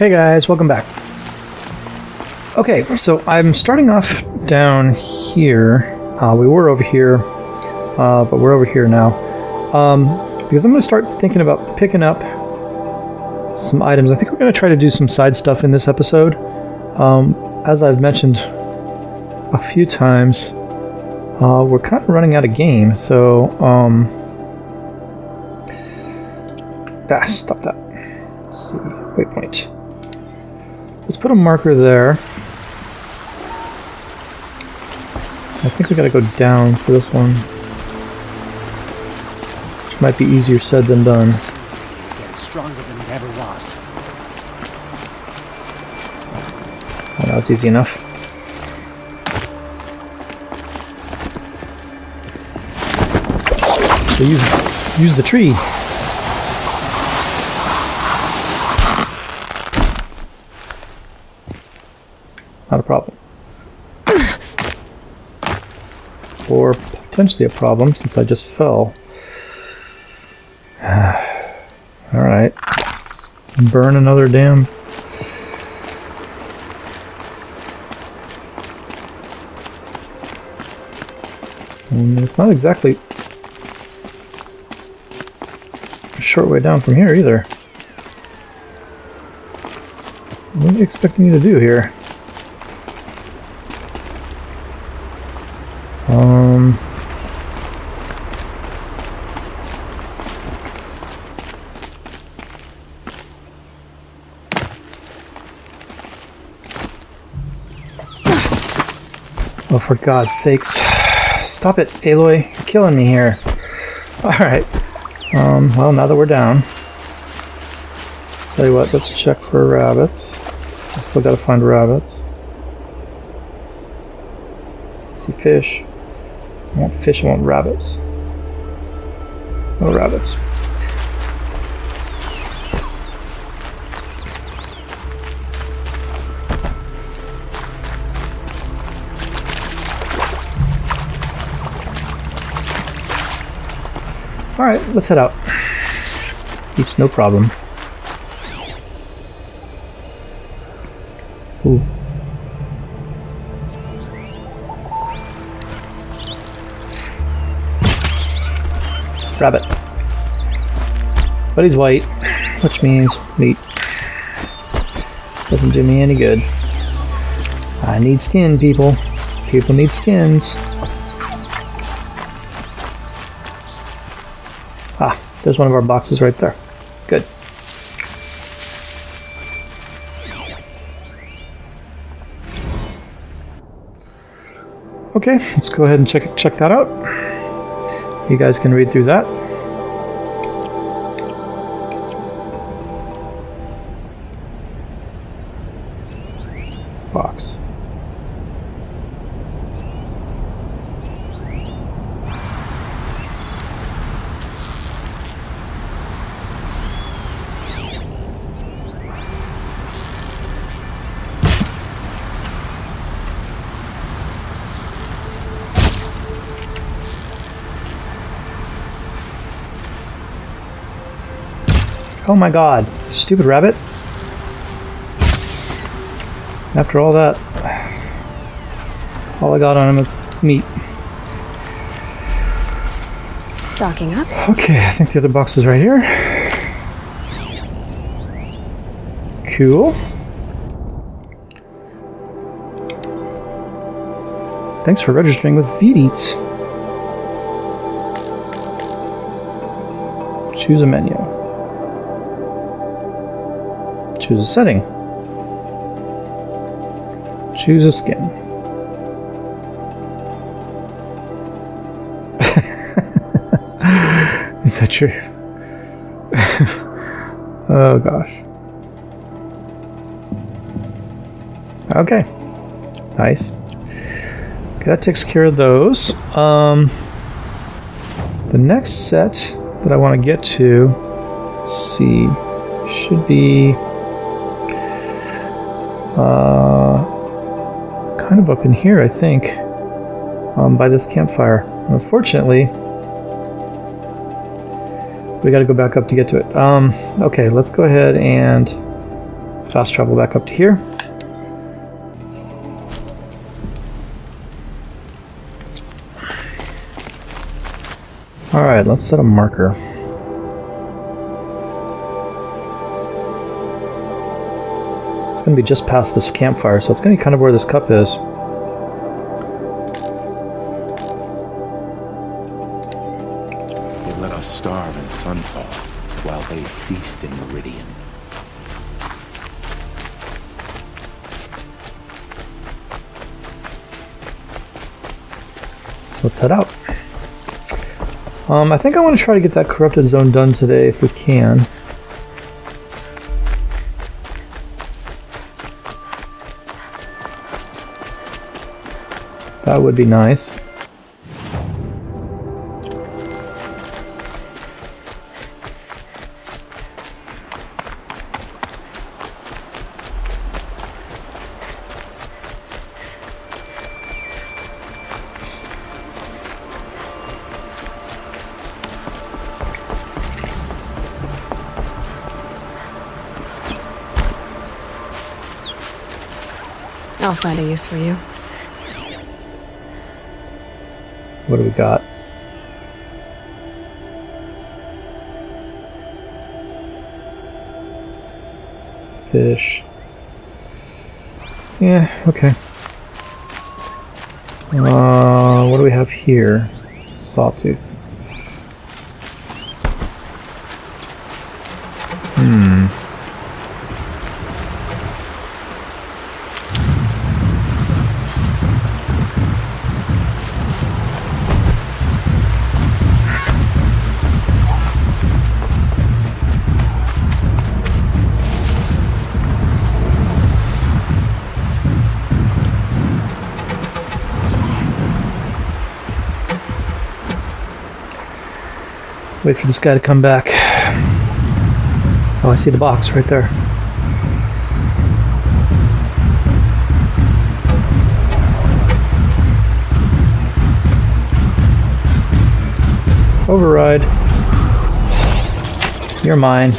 Hey guys, welcome back. Okay, so I'm starting off down here. Uh, we were over here, uh, but we're over here now. Um, because I'm going to start thinking about picking up some items. I think we're going to try to do some side stuff in this episode. Um, as I've mentioned a few times, uh, we're kind of running out of game, so... Um, ah, stop that. Let's see. Waypoint. Let's put a marker there. I think we gotta go down for this one. Which might be easier said than done. Get stronger than it ever was. Oh, now it's easy enough. So use, use the tree. Not a problem. or potentially a problem since I just fell. Alright. Burn another damn... And it's not exactly a short way down from here either. What are you expecting me to do here? For God's sakes. Stop it, Aloy. You're killing me here. Alright. Um, well, now that we're down. Tell you what, let's check for rabbits. I still gotta find rabbits. See fish. I want fish, I want rabbits. No rabbits. Alright, let's head out. It's no problem. Ooh. Rabbit. But he's white, which means meat. Doesn't do me any good. I need skin, people. People need skins. There's one of our boxes right there. Good. Okay, let's go ahead and check check that out. You guys can read through that. Oh my god, stupid rabbit. After all that, all I got on him is meat. Stocking up. Okay, I think the other box is right here. Cool. Thanks for registering with Feed Eats. Choose a menu. Choose a setting. Choose a skin. Is that true? oh gosh. Okay. Nice. Okay, that takes care of those. Um, the next set that I want to get to, let's see, should be uh, kind of up in here, I think, um, by this campfire. Unfortunately, we got to go back up to get to it. Um, okay, let's go ahead and fast travel back up to here. Alright, let's set a marker. Going to be just past this campfire, so it's going to be kind of where this cup is. They let us starve in Sunfall, while they feast in Meridian. So let's head out. Um, I think I want to try to get that corrupted zone done today if we can. That would be nice. I'll find a use for you. What do we got? Fish. Yeah, okay. Uh, what do we have here? Sawtooth. This guy to come back. Oh, I see the box right there. Override. You're mine.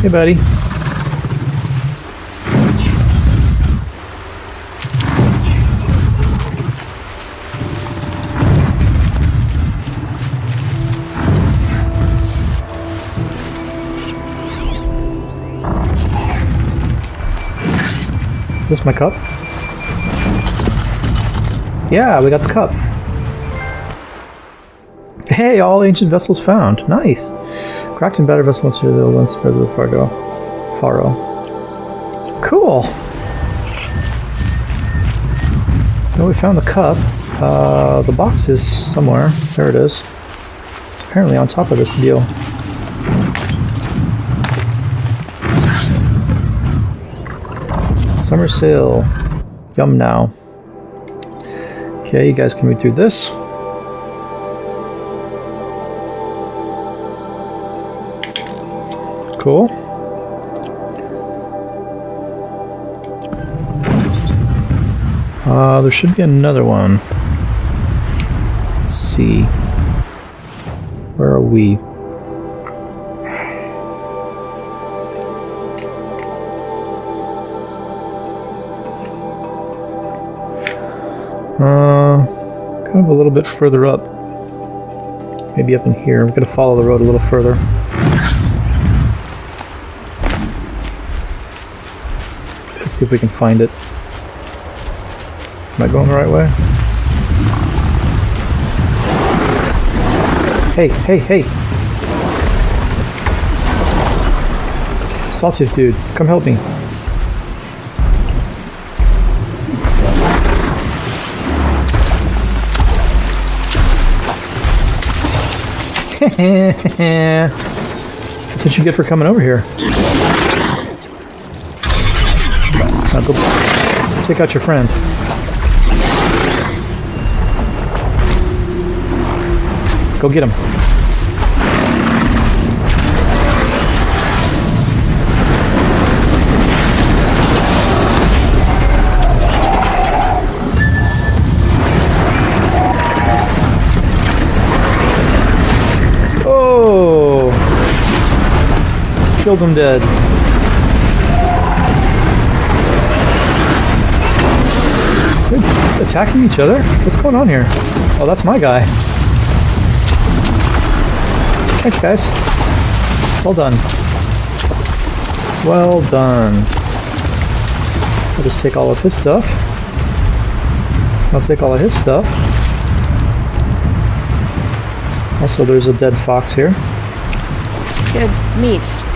Hey, buddy. This my cup? Yeah, we got the cup. Hey, all ancient vessels found. Nice. Cracked and battered vessel to the one spread the Fargo. Faro. Cool. Well, we found the cup. Uh, the box is somewhere. There it is. It's apparently on top of this deal. Summer sale. Yum now. Okay, you guys can read through this. Cool. Uh, there should be another one. Let's see. Where are we? A little bit further up. Maybe up in here. I'm going to follow the road a little further. Let's see if we can find it. Am I going the right way? Hey, hey, hey! Sawtooth dude, come help me. That's what you get for coming over here. Now go take out your friend. Go get him. Him dead. They're attacking each other? What's going on here? Oh, that's my guy. Thanks, guys. Well done. Well done. I'll just take all of his stuff. I'll take all of his stuff. Also, there's a dead fox here. Good meat.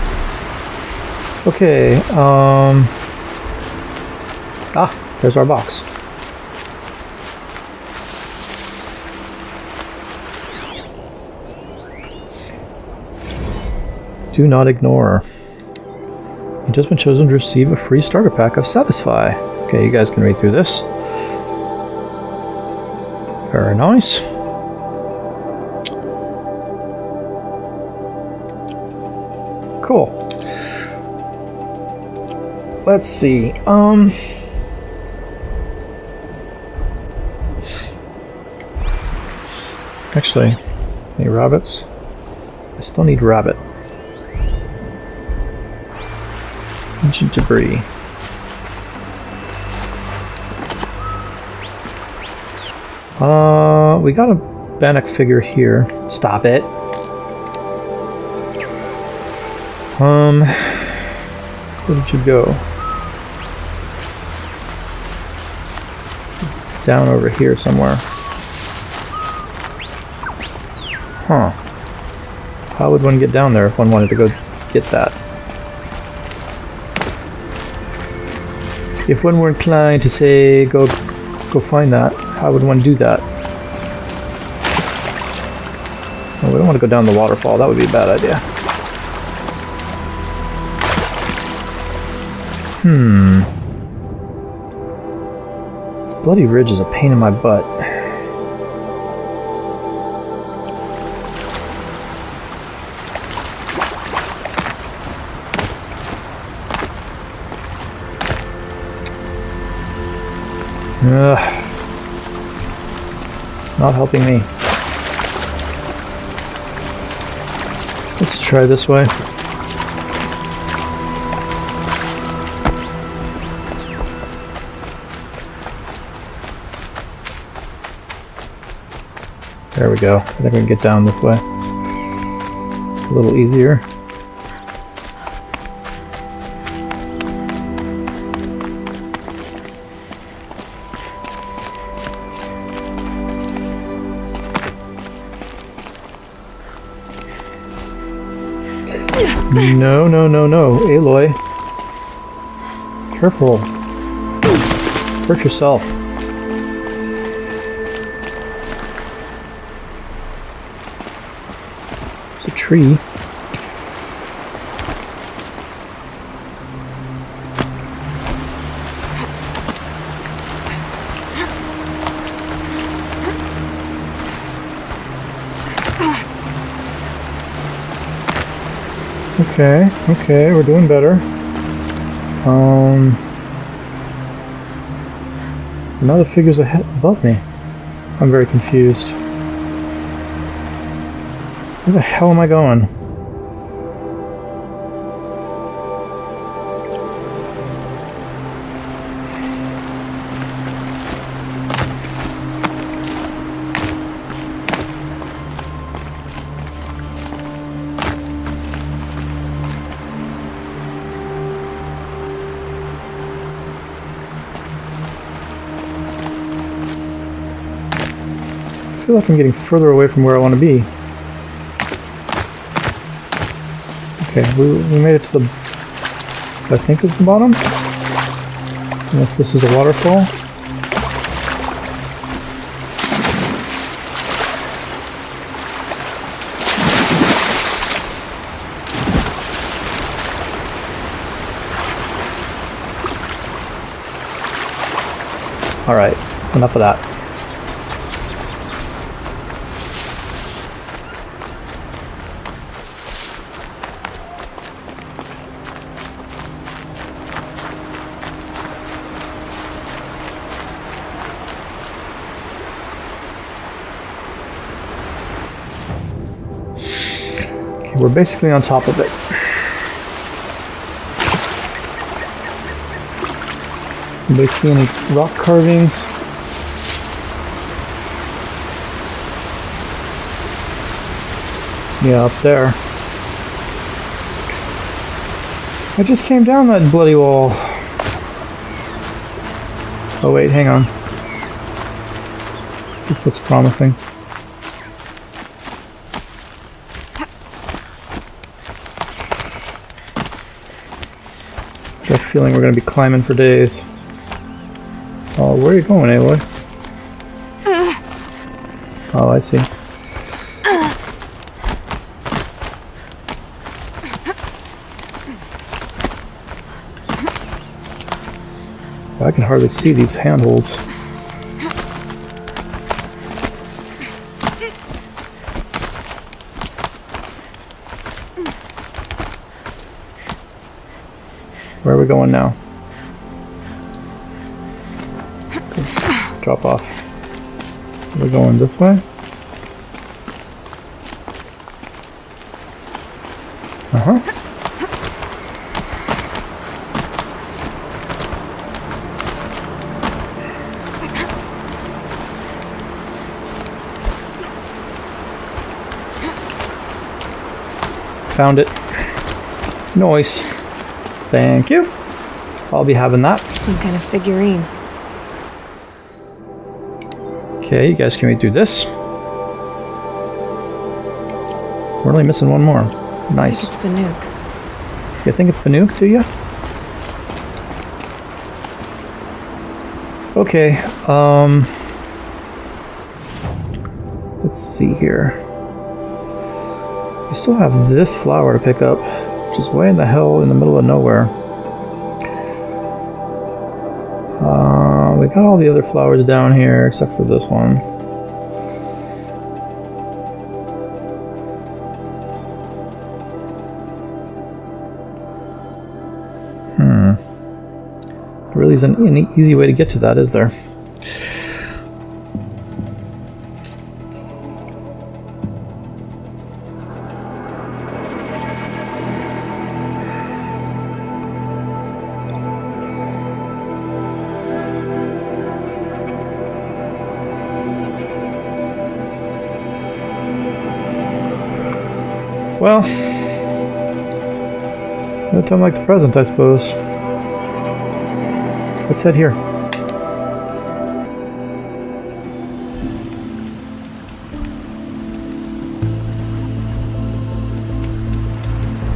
Okay, um... Ah, there's our box. Do not ignore. You've just been chosen to receive a free starter pack of Satisfy. Okay, you guys can read through this. Very nice. Cool. Let's see. Um. Actually, any rabbits? I still need rabbit. Ancient debris. Uh, we got a Banuk figure here. Stop it. Um, where did you go? Down over here somewhere. Huh. How would one get down there if one wanted to go get that? If one were inclined to say, go, go find that, how would one do that? Well, we don't want to go down the waterfall. That would be a bad idea. Hmm. Bloody ridge is a pain in my butt. Ugh. Not helping me. Let's try this way. We go. I think we can get down this way. A little easier. No, no, no, no. Aloy. Careful. Hurt yourself. Tree. Okay, okay, we're doing better. Um, now the figure's ahead above me. I'm very confused. Where the hell am I going? I feel like I'm getting further away from where I want to be. Okay, we, we made it to the... I think is the bottom? Unless this is a waterfall. Alright, enough of that. we're basically on top of it. Anybody see any rock carvings? Yeah, up there. I just came down that bloody wall. Oh wait, hang on. This looks promising. Got a feeling we're gonna be climbing for days. Oh, where are you going, eh, Aloy? Oh, I see. I can hardly see these handholds. Where are we going now? Drop off. We're going this way? Uh-huh. Found it. Noise. Thank you. I'll be having that. Some kind of figurine. Okay, you guys can we do this. We're only missing one more. I think Nice. it's Banuk. You think it's Banuk, do you? Okay, um... Let's see here. We still have this flower to pick up, is way in the hell in the middle of nowhere. Uh, we got all the other flowers down here, except for this one. There really isn't any easy way to get to that, is there? Time like the present, I suppose. Let's head here.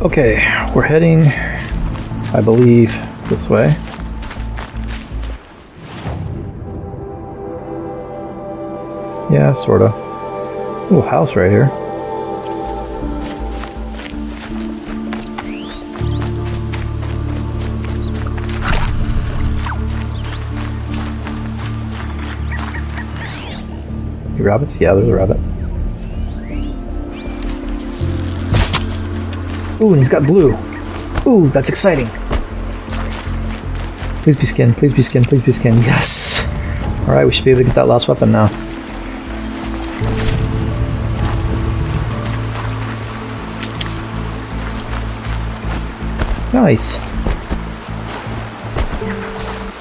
Okay, we're heading, I believe, this way. Yeah, sorta. Little house right here. Any rabbits? Yeah, there's a rabbit. Ooh, and he's got blue. Ooh, that's exciting. Please be skin, please be skin, please be skin. Yes! Alright, we should be able to get that last weapon now. Nice!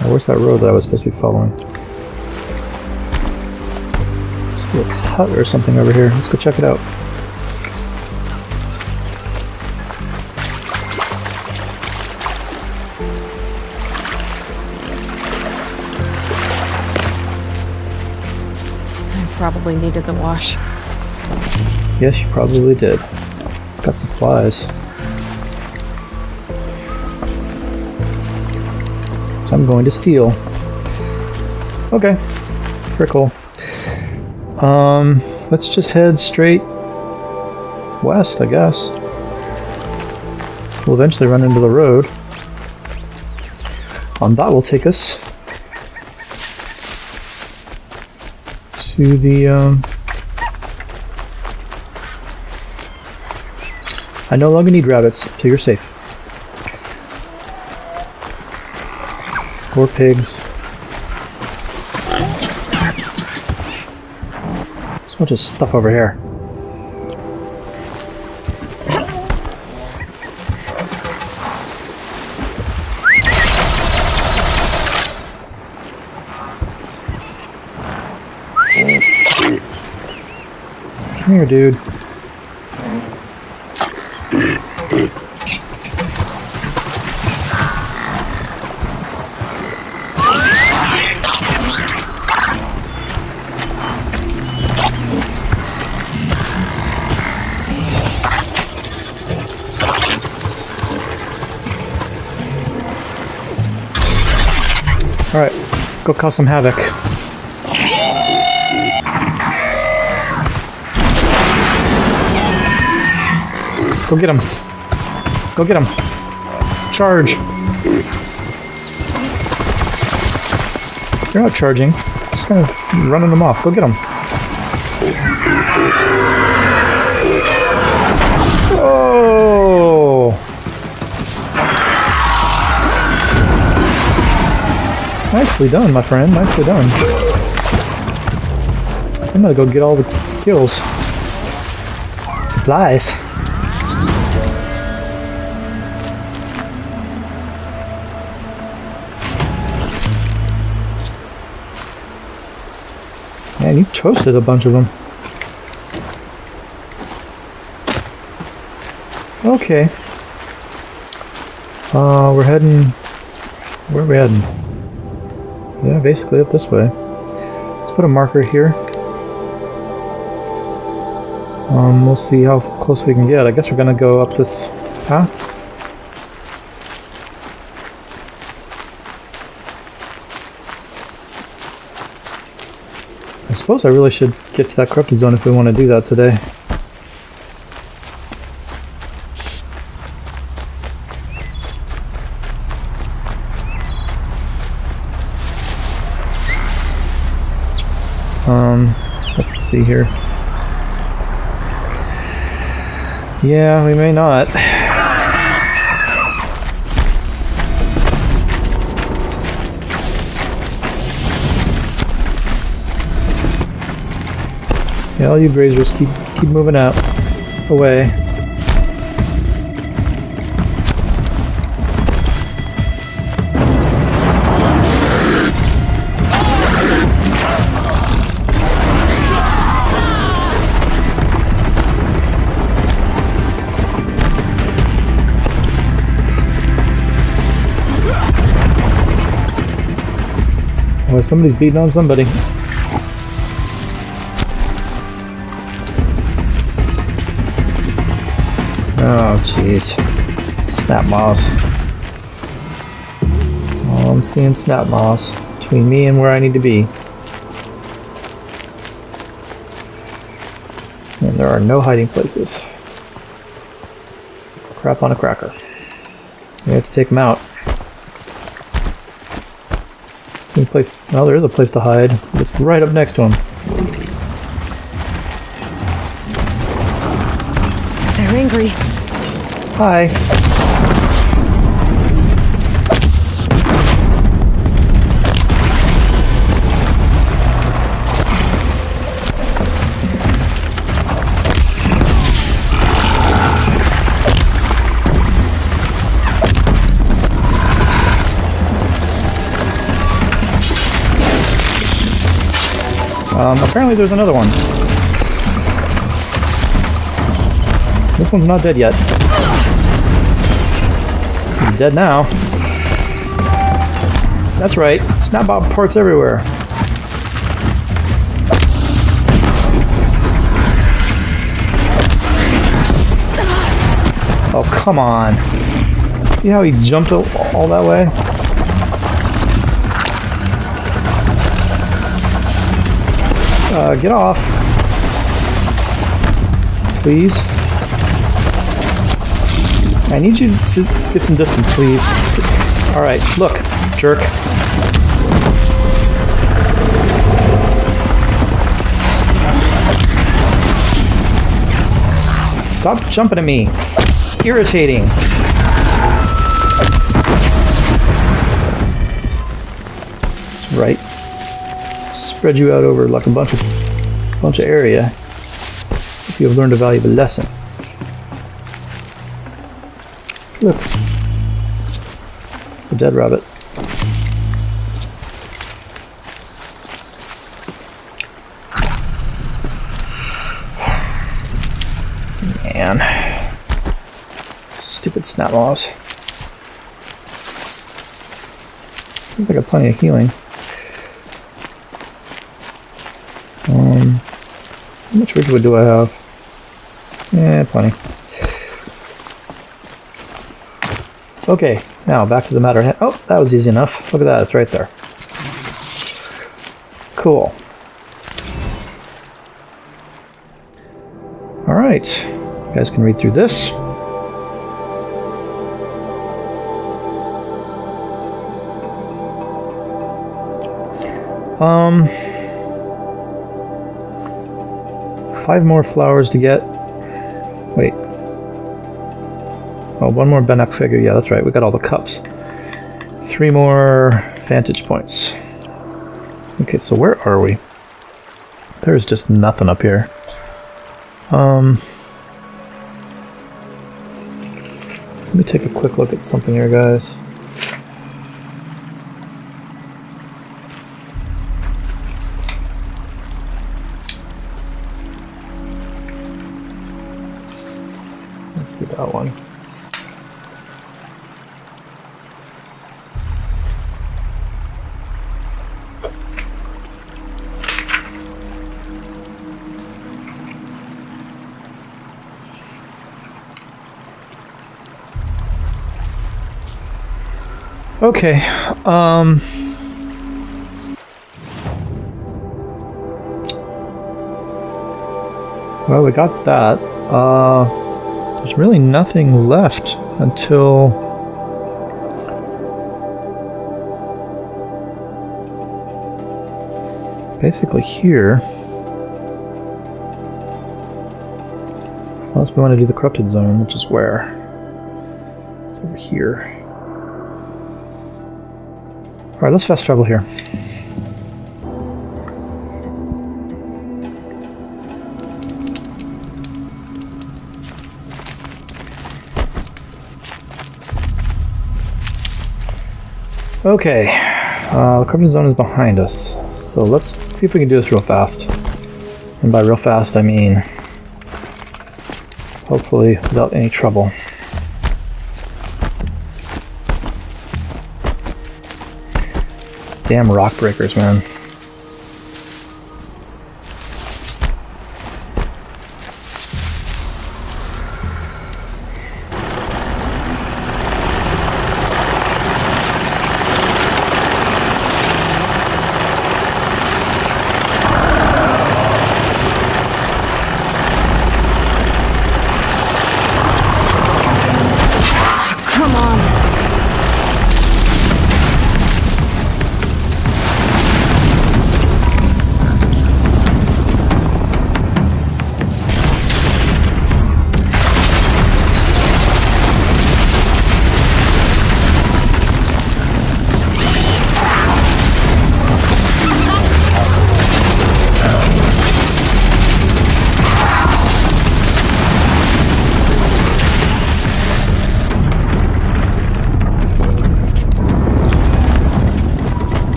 Now, where's that road that I was supposed to be following? Hut or something over here. Let's go check it out. I probably needed the wash. Yes, you probably did. Got supplies. So I'm going to steal. Okay. Very cool. Um, let's just head straight west, I guess. We'll eventually run into the road. Um, that will take us to the, um, I no longer need rabbits, so you're safe. Or pigs. So much stuff over here. Come here, dude. Alright, go cause some havoc. Go get him. Go get him. Charge. You're not charging. Just kind of running them off. Go get him. Nicely done, my friend. Nicely done. I'm gonna go get all the kills. Supplies. Man, you toasted a bunch of them. Okay. Uh, we're heading... Where are we heading? Basically up this way. Let's put a marker here. Um, we'll see how close we can get. I guess we're gonna go up this path. I suppose I really should get to that corrupted zone if we want to do that today. Um, let's see here. Yeah, we may not. Yeah, all you grazers, keep keep moving out, away. Somebody's beating on somebody. Oh, jeez. Snapmaw. Oh, I'm seeing Snapmaw between me and where I need to be. And there are no hiding places. Crap on a cracker. We have to take them out. Any place? Well, there is a place to hide. It's right up next to him. They're angry. Hi. Um, apparently there's another one. This one's not dead yet. He's dead now. That's right. Snapmaw parts everywhere. Oh, come on. See how he jumped all all that way? Uh, get off. Please. I need you to, to get some distance, please. Alright, look, jerk. Stop jumping at me. Irritating. Right. Spread you out over like a bunch of bunch of area. If you have learned a valuable lesson. Look. A dead rabbit. Man. Stupid Snapmaws. Seems like I have plenty of healing. Um, much Ridgewood do I have? Yeah, plenty. Okay, now back to the matter. Oh, that was easy enough. Look at that, it's right there. Cool. Alright, you guys can read through this. Um, five more flowers to get. Wait. Oh, one more Banuk figure. Yeah, that's right. We got all the cups. Three more vantage points. Okay, so where are we? There's just nothing up here. Um, let me take a quick look at something here, guys. Okay, um... Well, we got that. Uh, there's really nothing left until... Basically here. Unless we want to do the corrupted zone, which is where? It's over here. Alright, let's fast travel here. Okay, uh, the corrupted zone is behind us, so let's see if we can do this real fast. And by real fast, I mean hopefully without any trouble. Damn rock breakers, man.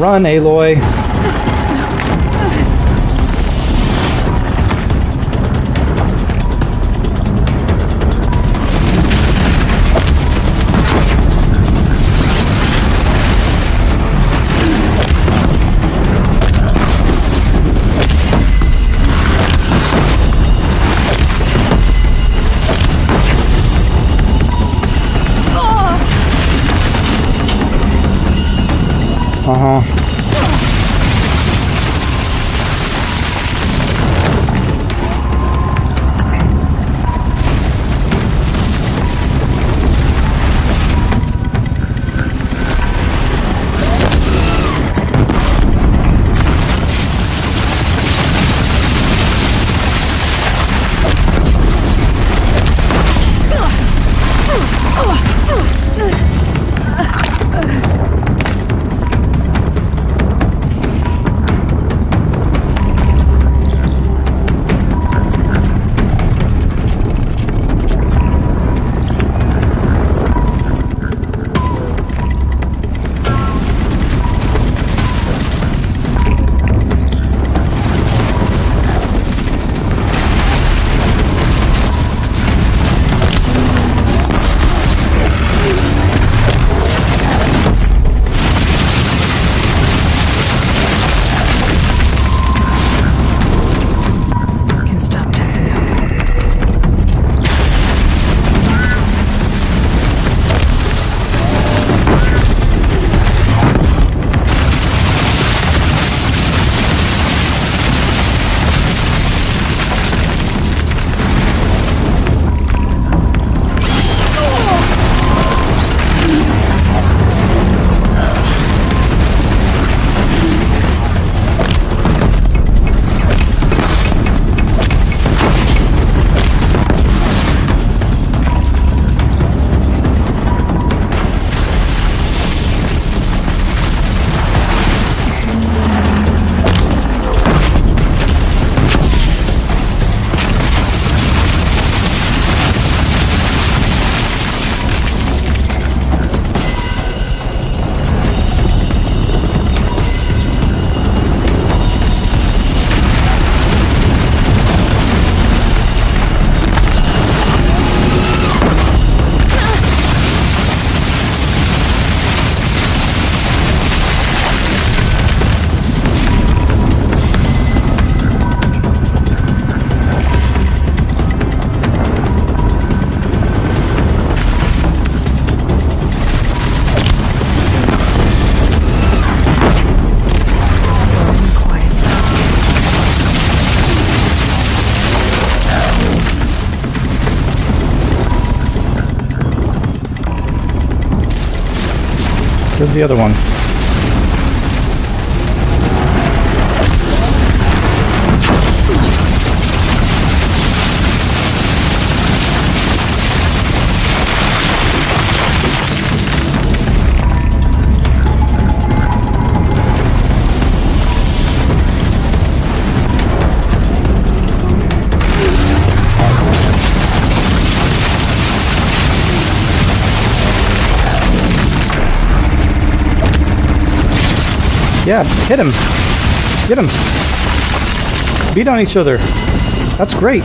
Run, Aloy. The other one? Yeah, hit him. Get him. Beat on each other. That's great.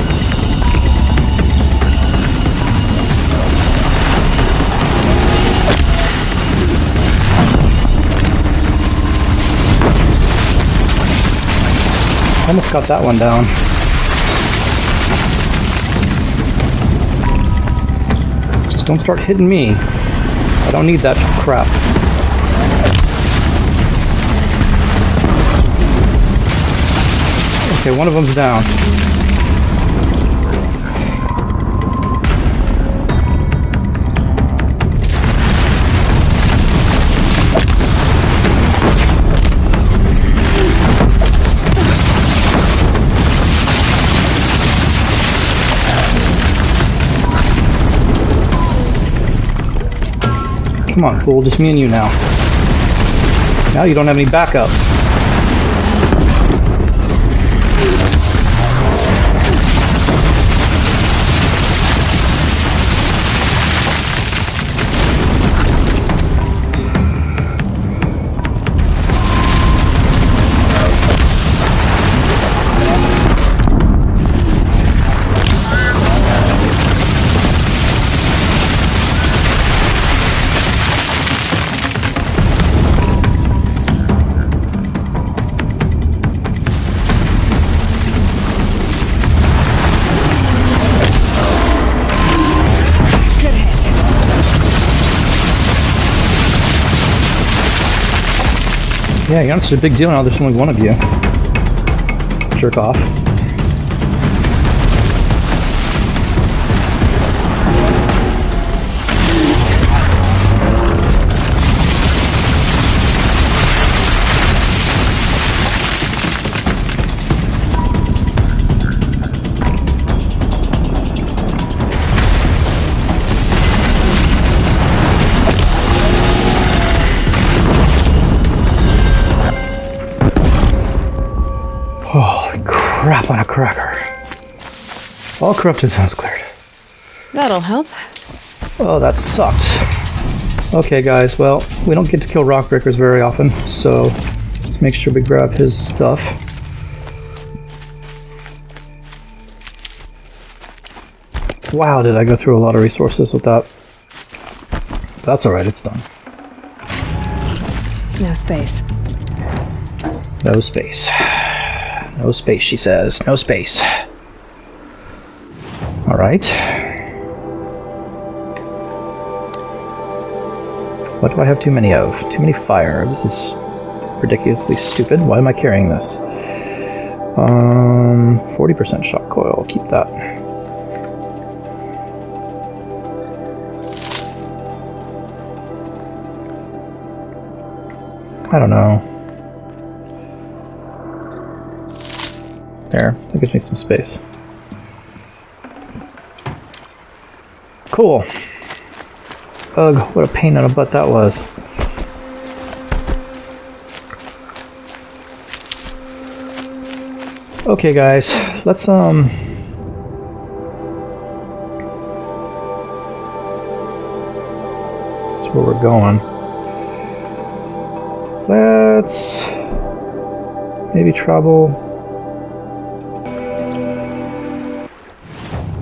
Almost got that one down. Just don't start hitting me. I don't need that crap. Okay, one of them's down. Come on, fool, just me and you now. Now you don't have any backup. Yeah, not such a big deal now. There's only one of you. Jerk off. All corrupted zones cleared. That'll help. Oh, that sucked. Okay, guys, well, we don't get to kill rock breakers very often, so let's make sure we grab his stuff. Wow, did I go through a lot of resources with that. That's alright, it's done. No space. No space. No space, she says. No space. Alright. What do I have too many of? Too many fire. This is ridiculously stupid. Why am I carrying this? Um, 40% shock coil. Keep that. I don't know. There, that gives me some space. Cool. Ugh, what a pain in the butt that was. Okay, guys, let's, um... That's where we're going. Let's... Maybe travel...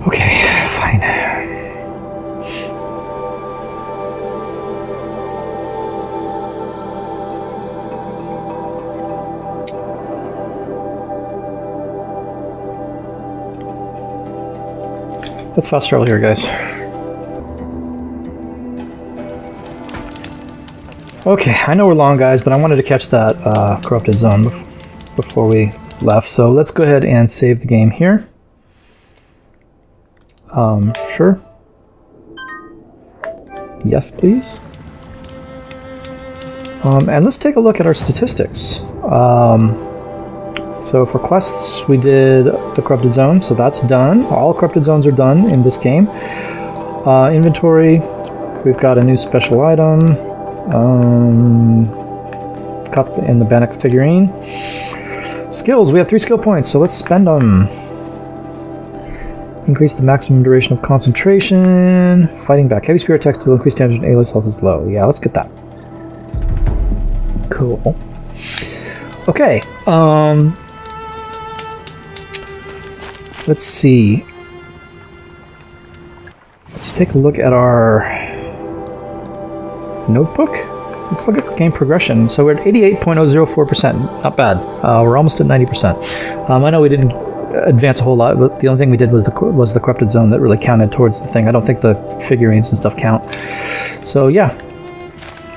Okay, Let's fast travel here, guys. Okay, I know we're long, guys, but I wanted to catch that uh, corrupted zone before we left. So let's go ahead and save the game here. Um, sure. Yes, please. Um, and let's take a look at our statistics. Um, so for quests, we did the corrupted zone, so that's done. All corrupted zones are done in this game. Uh, inventory, we've got a new special item. Um, cup in the Banuk figurine. Skills, we have three skill points, so let's spend them. Increase the maximum duration of concentration. Fighting back. Heavy spear attacks to increase damage and Aloy's health is low. Yeah, let's get that. Cool. Okay. Um. Let's see. Let's take a look at our notebook. Let's look at the game progression. So we're at 88.004%. Not bad. Uh, we're almost at 90%. Um, I know we didn't advance a whole lot, but the only thing we did was the was the corrupted zone that really counted towards the thing. I don't think the figurines and stuff count. So yeah.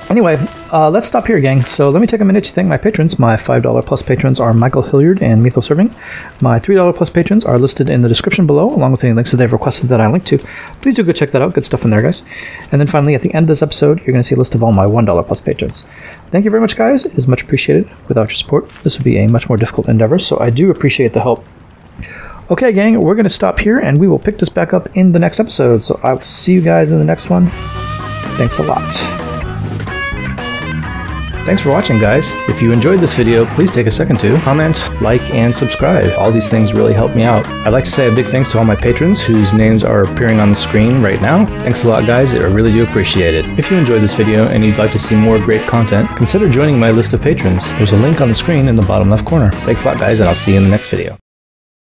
Anyway, uh, let's stop here, gang. So let me take a minute to thank my patrons. My $5 plus patrons are Michael Hillyard and Mithos Irving. My $3 plus patrons are listed in the description below, along with any links that they've requested that I link to. Please do go check that out. Good stuff in there, guys. And then finally, at the end of this episode, you're going to see a list of all my $1 plus patrons. Thank you very much, guys. It is much appreciated. Without your support, this would be a much more difficult endeavor, so I do appreciate the help. Okay, gang, we're going to stop here, and we will pick this back up in the next episode. So I will see you guys in the next one. Thanks a lot. Thanks for watching, guys. If you enjoyed this video, please take a second to comment, like, and subscribe. All these things really help me out. I'd like to say a big thanks to all my patrons whose names are appearing on the screen right now. Thanks a lot, guys. I really do appreciate it. If you enjoyed this video and you'd like to see more great content, consider joining my list of patrons. There's a link on the screen in the bottom left corner. Thanks a lot, guys, and I'll see you in the next video.